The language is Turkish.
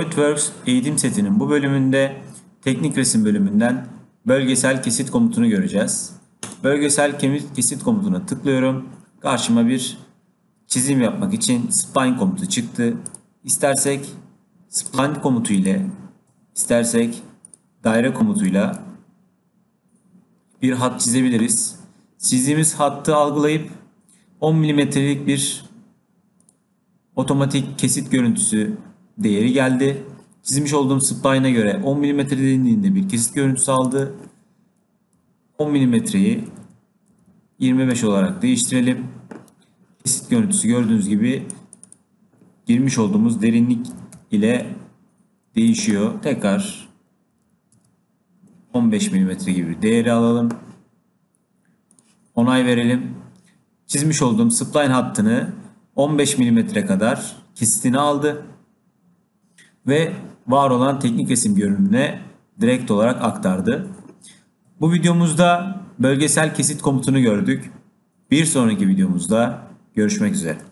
SolidWorks eğitim setinin bu bölümünde teknik resim bölümünden bölgesel kesit komutunu göreceğiz. Bölgesel kemik kesit komutuna tıklıyorum. Karşıma bir çizim yapmak için spline komutu çıktı. İstersek spline komutu ile istersek daire komutuyla bir hat çizebiliriz. Çizdiğimiz hattı algılayıp 10 milimetrelik bir otomatik kesit görüntüsü değeri geldi. Çizmiş olduğum spline'a göre 10 mm derinliğinde bir kesit görüntüsü aldı. 10 mm'yi 25 olarak değiştirelim. Kesit görüntüsü gördüğünüz gibi girmiş olduğumuz derinlik ile değişiyor. Tekrar 15 mm gibi bir değeri alalım. Onay verelim. Çizmiş olduğum spline hattını 15 mm kadar kesitini aldı ve var olan teknik resim görünümüne direkt olarak aktardı. Bu videomuzda bölgesel kesit komutunu gördük. Bir sonraki videomuzda görüşmek üzere.